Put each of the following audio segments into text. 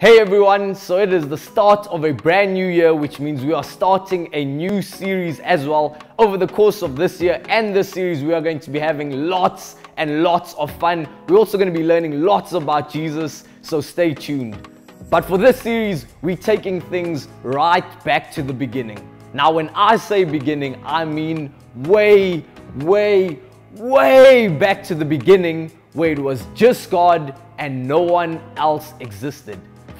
Hey everyone, so it is the start of a brand new year, which means we are starting a new series as well. Over the course of this year and this series, we are going to be having lots and lots of fun. We're also going to be learning lots about Jesus, so stay tuned. But for this series, we're taking things right back to the beginning. Now, when I say beginning, I mean way, way, way back to the beginning where it was just God and no one else existed.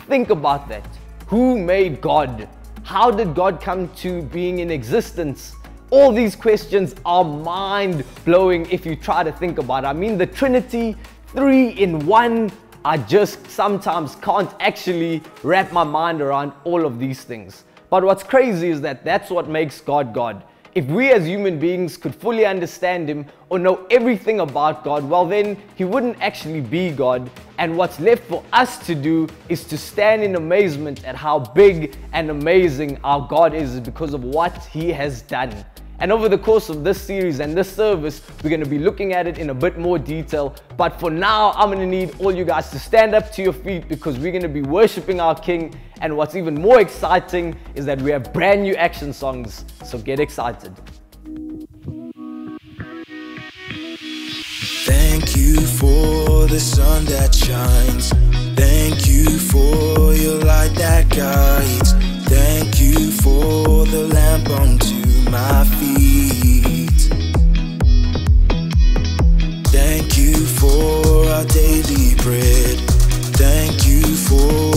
Think about that. Who made God? How did God come to being in existence? All these questions are mind blowing if you try to think about it. I mean, the Trinity, three in one, I just sometimes can't actually wrap my mind around all of these things. But what's crazy is that that's what makes God God. If we as human beings could fully understand Him or know everything about God, well, then He wouldn't actually be God. And what's left for us to do is to stand in amazement at how big and amazing our God is because of what He has done. And over the course of this series and this service, we're going to be looking at it in a bit more detail. But for now, I'm going to need all you guys to stand up to your feet because we're going to be worshiping our King. And what's even more exciting is that we have brand new action songs. So get excited. Thank you for the sun that shines. Thank you for your light that guides. Thank you for the lamp unto my feet. Thank you for our daily bread. Thank you for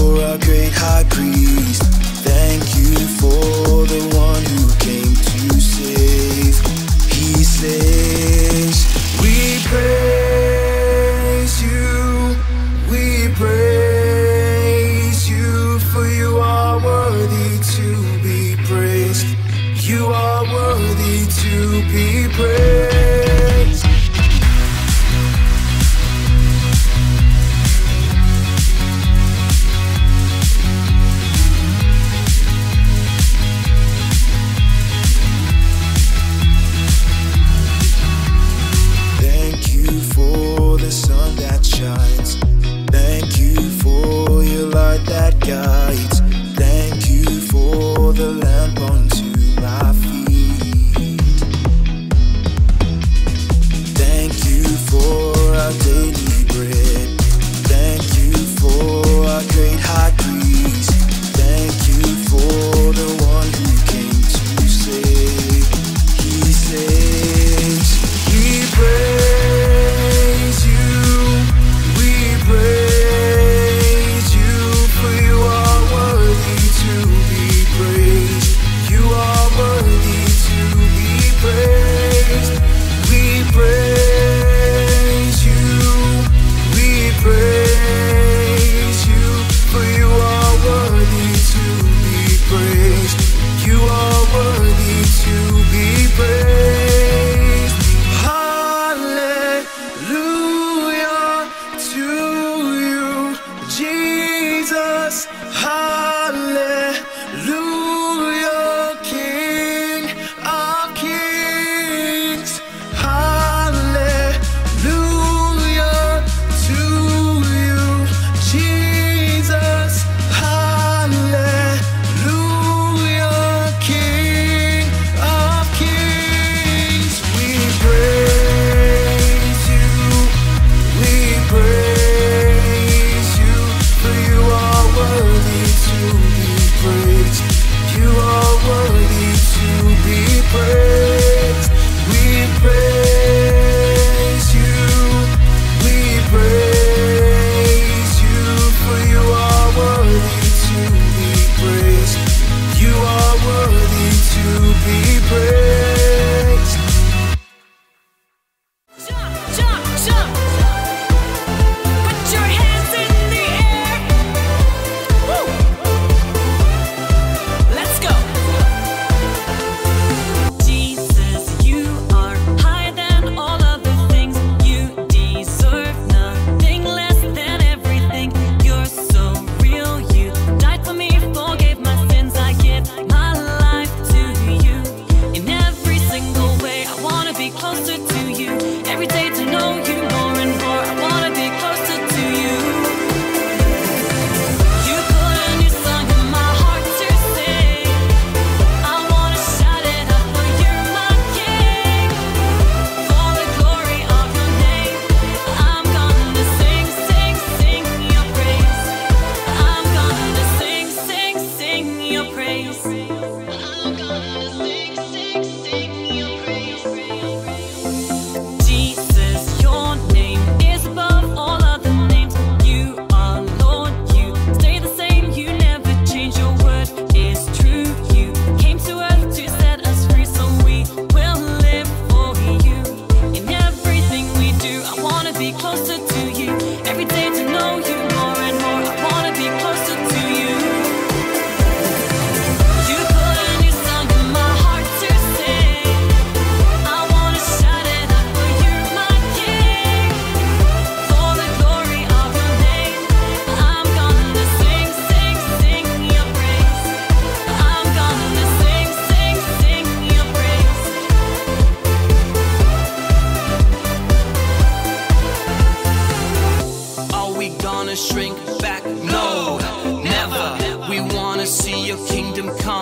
shrink back. No, never. We wanna see your kingdom come.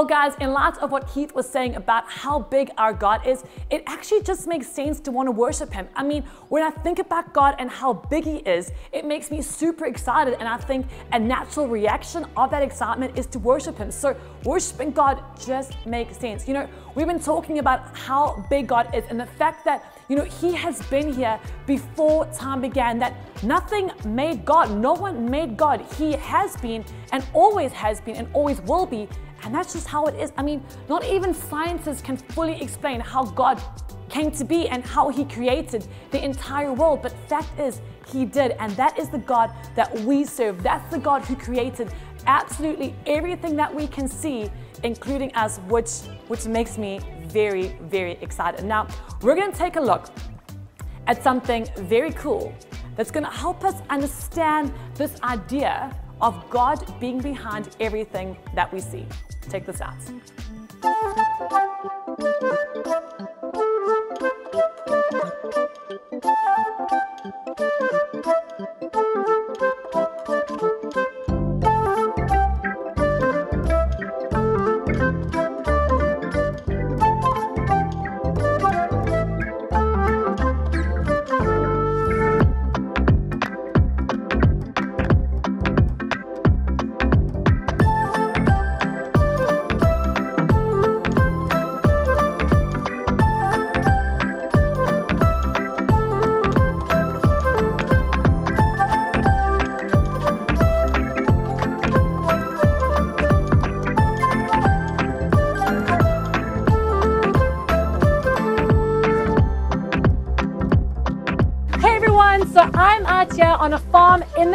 Well, guys, in light of what Keith was saying about how big our God is, it actually just makes sense to want to worship Him. I mean, when I think about God and how big He is, it makes me super excited. And I think a natural reaction of that excitement is to worship Him. So, worshiping God just makes sense. You know, we've been talking about how big God is and the fact that, you know, He has been here before time began, that nothing made God, no one made God. He has been and always has been and always will be. And that's just how it is. I mean, not even scientists can fully explain how God came to be and how He created the entire world. But fact is, He did. And that is the God that we serve. That's the God who created absolutely everything that we can see, including us, which, which makes me very, very excited. Now, we're going to take a look at something very cool that's going to help us understand this idea of God being behind everything that we see. Take this out. Hey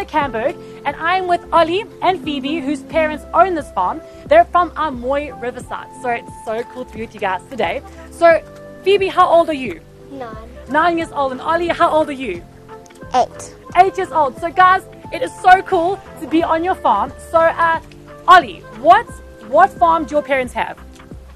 Kamberg and I'm with Ollie and Phoebe, whose parents own this farm. They're from Amoy Riverside, so it's so cool to be with you guys today. So, Phoebe, how old are you? Nine. Nine years old, and Ollie, how old are you? Eight. Eight years old. So, guys, it is so cool to be on your farm. So, uh, Ollie, what what farm do your parents have?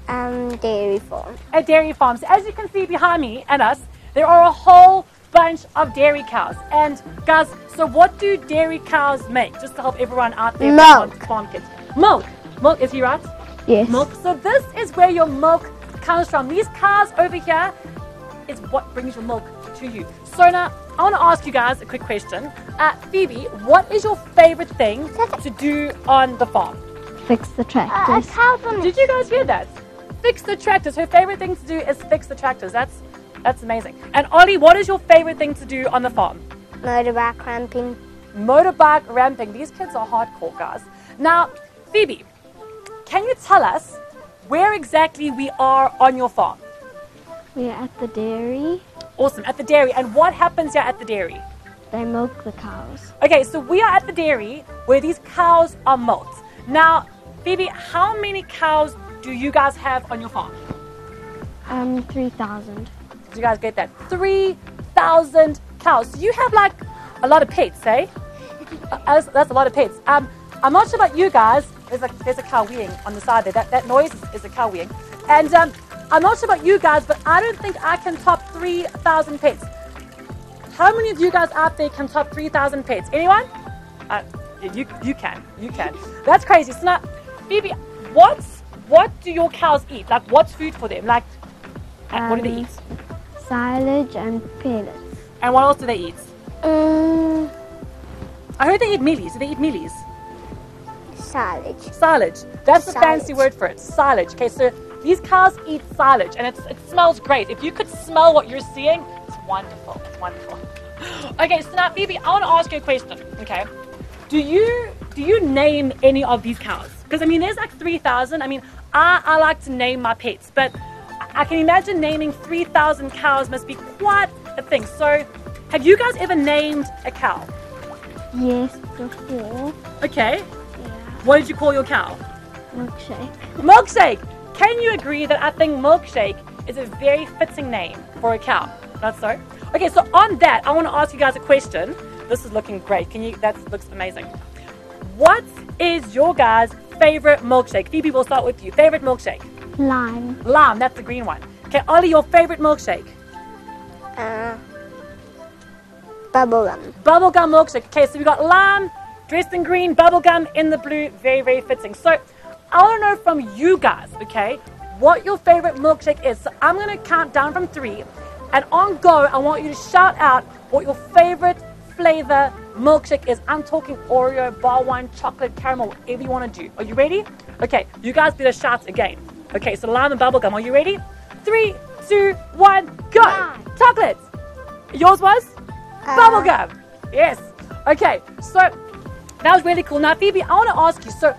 Um, dairy farm. a dairy farm. So as you can see behind me and us, there are a whole bunch of dairy cows. And guys, so what do dairy cows make? Just to help everyone out there, Milk. farm- farm kids. Milk. Milk. Is he right? Yes. Milk. So this is where your milk comes from. These cows over here is what brings your milk to you. So now I want to ask you guys a quick question. Uh, Phoebe, what is your favorite thing to do on the farm? Fix the tractors. a cow on Did you guys hear that? Fix the tractors. Her favorite thing to do is fix the tractors. That's that's amazing. And Ollie, what is your favorite thing to do on the farm? motorbike ramping. Motorbike ramping. These kids are hardcore, guys. Now, Phoebe, can you tell us where exactly we are on your farm? We're at the dairy. Awesome, at the dairy. And what happens here at the dairy? They milk the cows. Okay, so we are at the dairy where these cows are milked. Now, Phoebe, how many cows do you guys have on your farm? Um, 3,000. Did you guys get that? 3,000 cows. So you have like a lot of pets, eh? That's, that's a lot of pets. Um, I'm not sure about you guys. There's a, there's a cow weeing on the side there. That, that noise is, a cow weeing. And um, I'm not sure about you guys, but I don't think I can top 3,000 pets. How many of you guys out there can top 3,000 pets? Anyone? Uh, you, you can. You can. That's crazy. So now, Phoebe, what's what do your cows eat? Like what's food for them? Like uh, what do they Um, eat? Silage and pellets. And what else do they eat? Um, I heard they eat mealies. Do they eat mealies? silage. Silage. That's the fancy word for it. Silage. Okay, so these cows eat silage and it's, it smells great. If you could smell what you're seeing, it's wonderful. It's wonderful. Okay, so now Phoebe, I want to ask you a question. Okay, do you do you name any of these cows? Because I mean, there's like three thousand. I mean, I I like to name my pets, but I can imagine naming three thousand cows must be quite a thing. So, have you guys ever named a cow? Yes, before. Okay, Yeah. what did you call your cow? Milkshake. Milkshake. Can you agree that I think milkshake is a very fitting name for a cow? Not so? Okay, so on that, I want to ask you guys a question. This is looking great. Can you? That looks amazing. What is your guys' favorite milkshake? Phoebe, we'll start with you. Favorite milkshake? Lime. Lime. That's the green one. Okay, Ollie, your favorite milkshake? Uh, bubblegum. Bubblegum milkshake. Okay, so we got lime, dressed in green, bubblegum in the blue. Very, very fitting. So I want to know from you guys, okay, what your favorite milkshake is. So I'm going to count down from three. And on go, I want you to shout out what your favorite flavor milkshake is. I'm talking Oreo, Bar One, chocolate, caramel, whatever you want to do. Are you ready? Okay, you guys better shout again. Okay, so lime and bubblegum. Are you ready? Three, two, one, go! Lime. Chocolate. Yours was? Uh, bubblegum. Yes. Okay, so that was really cool. Now, Phoebe, I want to ask you so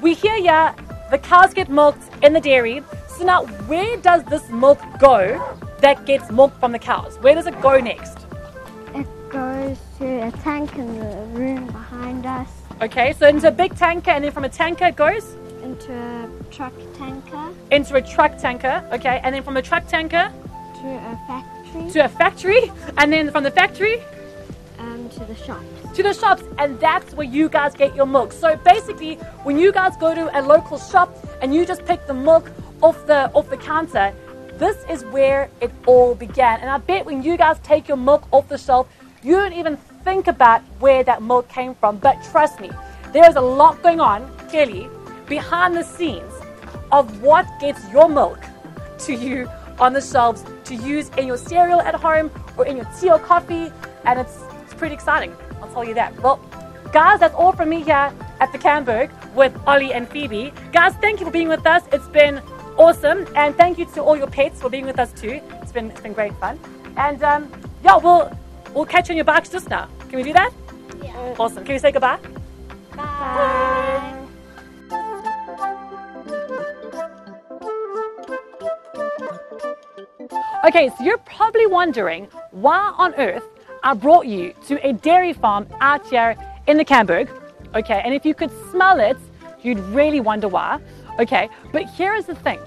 we hear yeah, the cows get milked in the dairy. So now, where does this milk go that gets milk from the cows? Where does it go next? It goes to a tank in the room behind us, Okay, so into a big tanker, and then from a tanker it goes into a truck tanker, into a truck tanker. Okay, and then from a truck tanker to a factory, to a factory, and then from the factory um, to the shops. to the shops, and that's where you guys get your milk. So basically, when you guys go to a local shop and you just pick the milk off the off the counter, this is where it all began. And I bet when you guys take your milk off the shelf, you don't even think about where that milk came from. But trust me, there is a lot going on, clearly, behind the scenes of what gets your milk to you on the shelves to use in your cereal at home or in your tea or coffee, and it's, it's pretty exciting. I'll tell you that. Well, guys, that's all from me here at the Kamberg with Ollie and Phoebe. Guys, thank you for being with us. It's been awesome, and thank you to all your pets for being with us too. It's been it's been great fun, and um, yeah, we'll we'll catch you on your bikes just now. Can we do that? Yeah. Awesome. Can we say goodbye? Bye. Okay, so you're probably wondering why on earth I brought you to a dairy farm out here in the Kamberg. Okay, and if you could smell it, you'd really wonder why. Okay, but here is the thing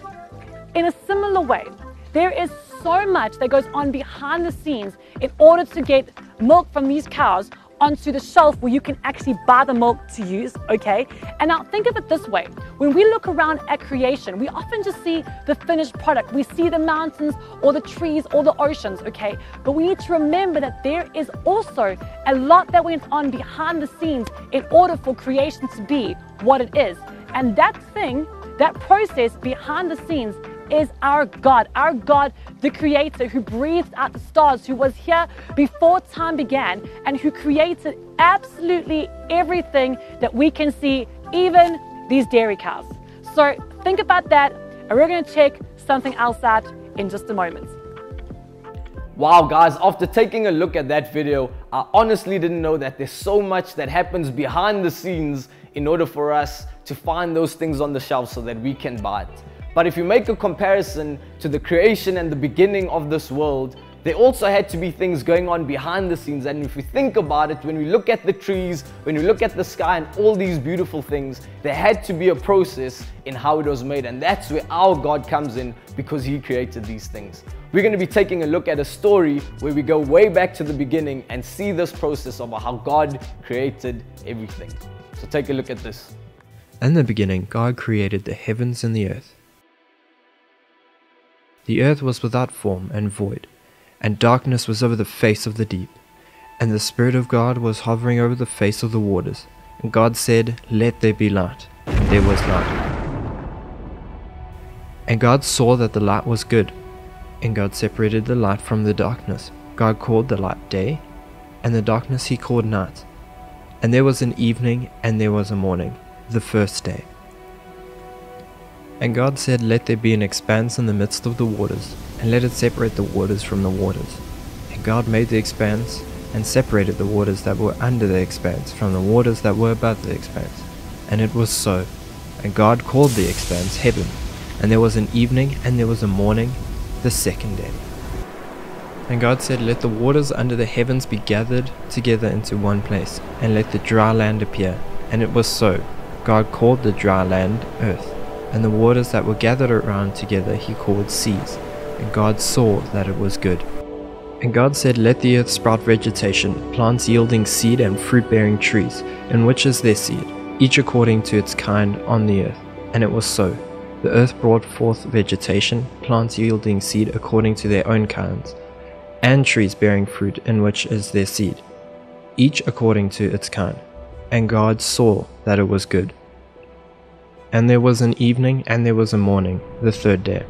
in a similar way, there is so much that goes on behind the scenes in order to get milk from these cows onto the shelf where you can actually buy the milk to use, okay? And now think of it this way when we look around at creation, we often just see the finished product. We see the mountains or the trees or the oceans, okay? But we need to remember that there is also a lot that went on behind the scenes in order for creation to be what it is. And that thing, that process behind the scenes is our God, our God, the Creator, who breathed out the stars, who was here before time began, and who created absolutely everything that we can see, even these dairy cows. So think about that, and we're going to check something else out in just a moment. Wow, guys, after taking a look at that video, I honestly didn't know that there's so much that happens behind the scenes in order for us to find those things on the shelf so that we can buy it. But if you make a comparison to the creation and the beginning of this world, there also had to be things going on behind the scenes. And if you think about it, when we look at the trees, when we look at the sky and all these beautiful things, there had to be a process in how it was made. And that's where our God comes in because He created these things. We're going to be taking a look at a story where we go way back to the beginning and see this process of how God created everything. So take a look at this. In the beginning, God created the heavens and the earth. The earth was without form and void, and darkness was over the face of the deep. And the Spirit of God was hovering over the face of the waters. And God said, Let there be light. And there was light. And God saw that the light was good. And God separated the light from the darkness. God called the light day, and the darkness he called night. And there was an evening, and there was a morning, the first day. And God said, Let there be an expanse in the midst of the waters, and let it separate the waters from the waters. And God made the expanse, and separated the waters that were under the expanse from the waters that were above the expanse. And it was so. And God called the expanse heaven. And there was an evening, and there was a morning, the second day. And God said, Let the waters under the heavens be gathered together into one place, and let the dry land appear. And it was so. God called the dry land earth, and the waters that were gathered around together he called seas. And God saw that it was good. And God said, Let the earth sprout vegetation, plants yielding seed and fruit bearing trees, in which is their seed, each according to its kind on the earth. And it was so. The earth brought forth vegetation, plants yielding seed according to their own kinds, and trees bearing fruit in which is their seed, each according to its kind. And God saw that it was good. And there was an evening, and there was a morning, the third day.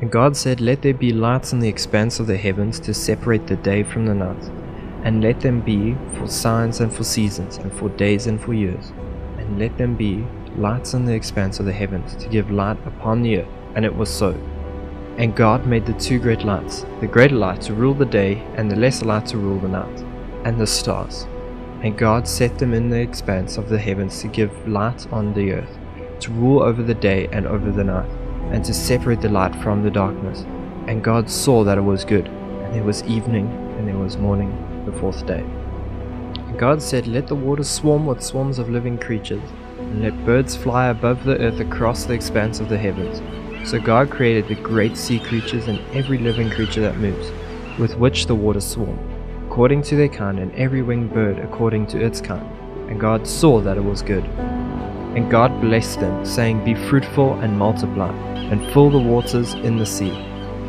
And God said, Let there be lights in the expanse of the heavens to separate the day from the night, and let them be for signs and for seasons, and for days and for years. And let them be lights in the expanse of the heavens to give light upon the earth. And it was so. And God made the two great lights, the greater light to rule the day, and the lesser light to rule the night, and the stars. And God set them in the expanse of the heavens to give light on the earth, to rule over the day and over the night, and to separate the light from the darkness. And God saw that it was good. And there was evening, and there was morning, the fourth day. And God said, Let the waters swarm with swarms of living creatures, and let birds fly above the earth across the expanse of the heavens. So God created the great sea creatures and every living creature that moves, with which the waters swarm, according to their kind, and every winged bird according to its kind. And God saw that it was good. And God blessed them, saying, Be fruitful and multiply, and fill the waters in the sea,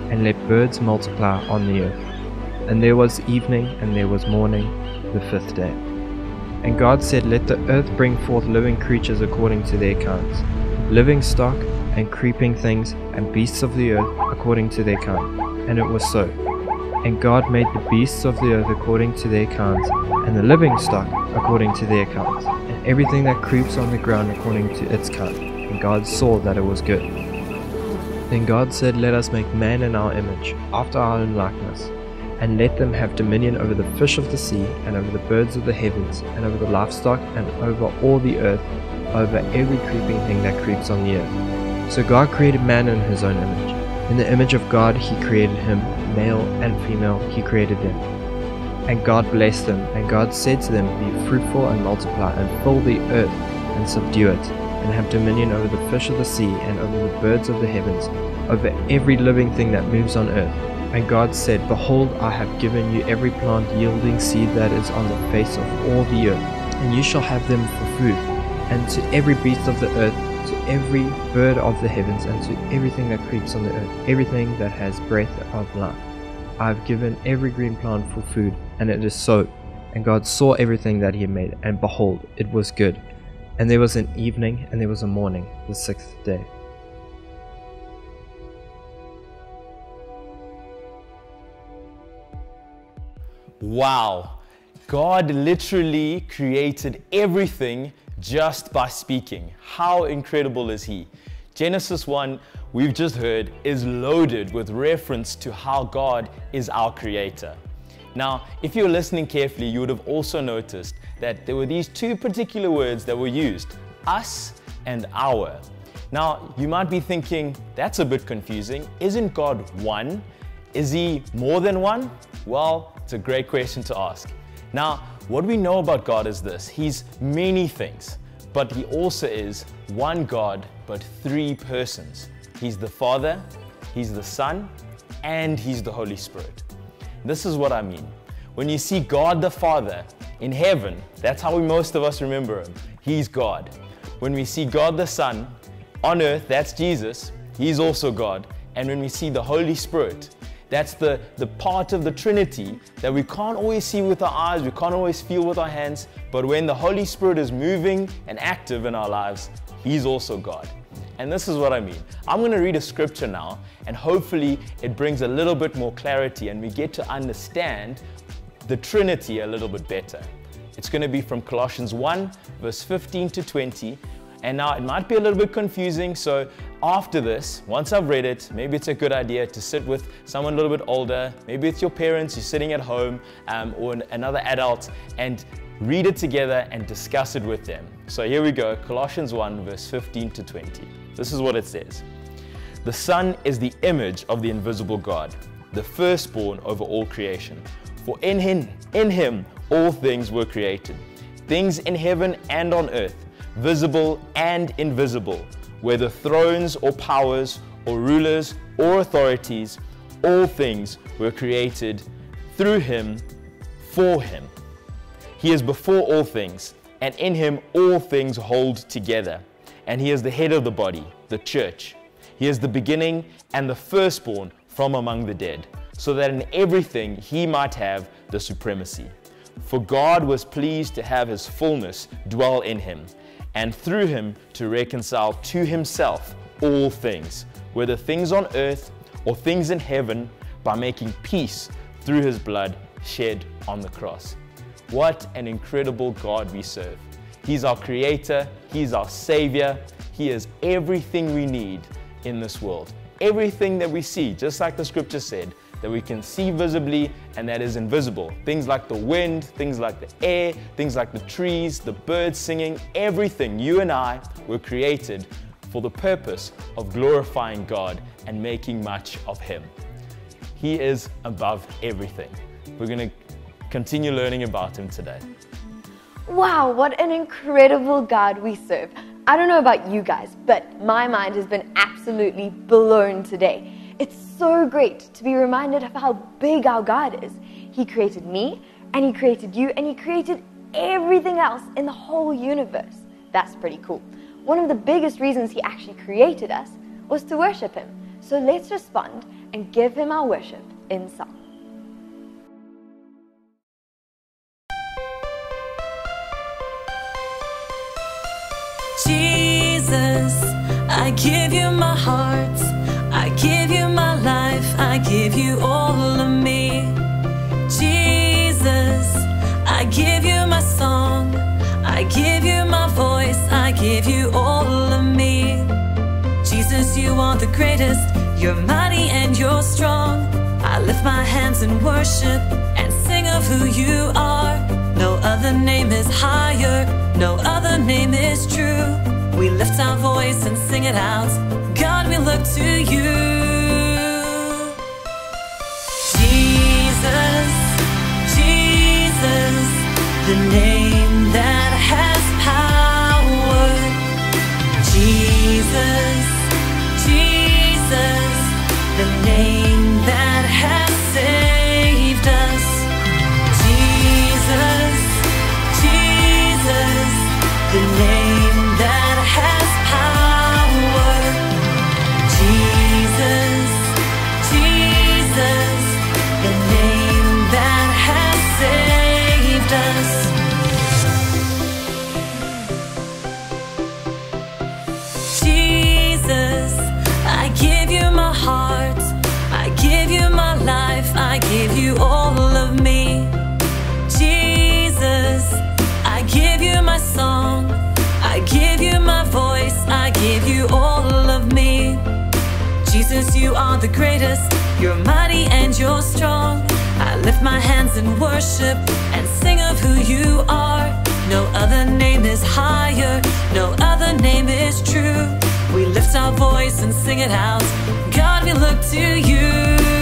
and let birds multiply on the earth. And there was evening, and there was morning, the fifth day. And God said, Let the earth bring forth living creatures according to their kinds, living stock, and creeping things, and beasts of the earth according to their kind. And it was so. And God made the beasts of the earth according to their kinds, and the living stock according to their kinds, everything that creeps on the ground according to its kind. And God saw that it was good. Then God said, Let us make man in our image, after our own likeness, and let them have dominion over the fish of the sea, and over the birds of the heavens, and over the livestock, and over all the earth, over every creeping thing that creeps on the earth. So God created man in his own image. In the image of God he created him, male and female he created them. And God blessed them, and God said to them, Be fruitful and multiply, and fill the earth, and subdue it, and have dominion over the fish of the sea, and over the birds of the heavens, over every living thing that moves on earth. And God said, Behold, I have given you every plant yielding seed that is on the face of all the earth, and you shall have them for food, and to every beast of the earth, to every bird of the heavens, and to everything that creeps on the earth, everything that has breath of life. I have given every green plant for food, and it is so. And God saw everything that he had made, and behold, it was good. And there was an evening, and there was a morning, the sixth day. Wow. God literally created everything just by speaking. How incredible is He? Genesis 1, we've just heard, is loaded with reference to how God is our creator. Now, if you're listening carefully, you would have also noticed that there were these two particular words that were used us and our. Now, you might be thinking, that's a bit confusing. Isn't God one? Is He more than one? Well, it's a great question to ask. Now, what we know about God is this He's many things, but He also is one God, but three persons. He's the Father, He's the Son, and He's the Holy Spirit. This is what I mean. When you see God the Father in heaven, that's how we most of us remember Him. He's God. When we see God the Son on earth, that's Jesus. He's also God. And when we see the Holy Spirit, that's the, the part of the Trinity that we can't always see with our eyes, we can't always feel with our hands, but when the Holy Spirit is moving and active in our lives, He's also God. And this is what I mean. I'm going to read a scripture now, and hopefully it brings a little bit more clarity and we get to understand the Trinity a little bit better. It's going to be from Colossians 1, verse 15 to 20. And now it might be a little bit confusing, so after this, once I've read it, maybe it's a good idea to sit with someone a little bit older. Maybe it's your parents, you're sitting at home, um, or an- another adult, and read it together and discuss it with them. So here we go Colossians 1, verse 15 to 20. This is what it says The Son is the image of the invisible God, the firstborn over all creation. For in him, in him all things were created, things in heaven and on earth, visible and invisible, whether thrones or powers or rulers or authorities, all things were created through him, for him. He is before all things, and in him all things hold together. And he is the head of the body, the church. He is the beginning and the firstborn from among the dead, so that in everything he might have the supremacy. For God was pleased to have his fullness dwell in him, and through him to reconcile to himself all things, whether things on earth or things in heaven, by making peace through his blood shed on the cross. What an incredible God we serve. He's our creator, He's our savior, He is everything we need in this world. Everything that we see, just like the scripture said, that we can see visibly and that is invisible. Things like the wind, things like the air, things like the trees, the birds singing, everything, you and I were created for the purpose of glorifying God and making much of Him. He is above everything. We're going to continue learning about Him today. Wow, what an incredible God we serve. I don't know about you guys, but my mind has been absolutely blown today. It's so great to be reminded of how big our God is. He created me, and He created you, and He created everything else in the whole universe. That's pretty cool. One of the biggest reasons He actually created us was to worship Him. So let's respond and give Him our worship in song. Jesus, I give you my heart. I give you my life. I give you all of me. Jesus, I give you my song. I give you my voice. I give you all of me. Jesus, you are the greatest. You're mighty and you're strong. I lift my hands in worship and sing of who you are. No other name is higher, no other name is true. We lift our voice and sing it out. God, we look to you. Jesus, Jesus, the name that has power. Jesus, Jesus, the name The greatest. You're mighty and you're strong. I lift my hands in worship and sing of who you are. No other name is higher, no other name is true. We lift our voice and sing it out. God, we look to you.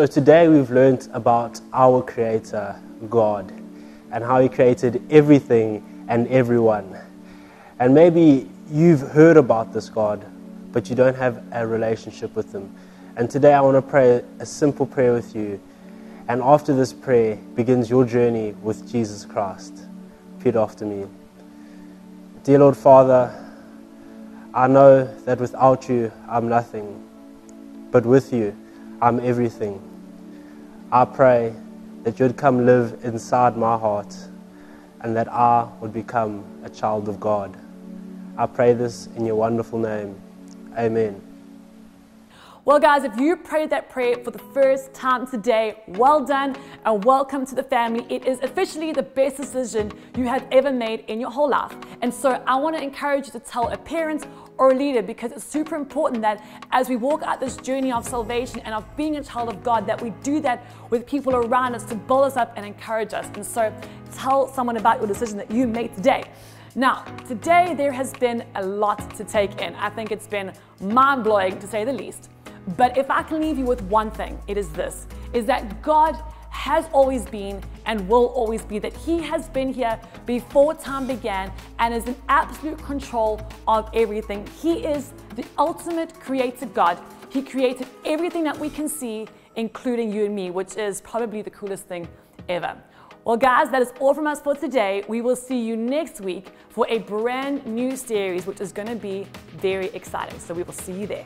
So today we've learned about our Creator, God, and how He created everything and everyone. And maybe you've heard about this God, but you don't have a relationship with Him. And today I want to pray a simple prayer with you. And after this prayer begins your journey with Jesus Christ. Repeat after me. Dear Lord Father, I know that without you I'm nothing, but with you I'm everything. I pray that you'd come live inside my heart and that I would become a child of God. I pray this in your wonderful name. Amen. Well, guys, if you prayed that prayer for the first time today, well done and welcome to the family. It is officially the best decision you have ever made in your whole life. And so I want to encourage you to tell a parent or a leader because it's super important that as we walk out this journey of salvation and of being a child of God, that we do that with people around us to build us up and encourage us. And so tell someone about your decision that you made today. Now, today there has been a lot to take in. I think it's been mind blowing to say the least. But if I can leave you with one thing, it is this is that God has always been and will always be, that He has been here before time began and is in absolute control of everything. He is the ultimate creator God. He created everything that we can see, including you and me, which is probably the coolest thing ever. Well, guys, that is all from us for today. We will see you next week for a brand new series, which is going to be very exciting. So we will see you there.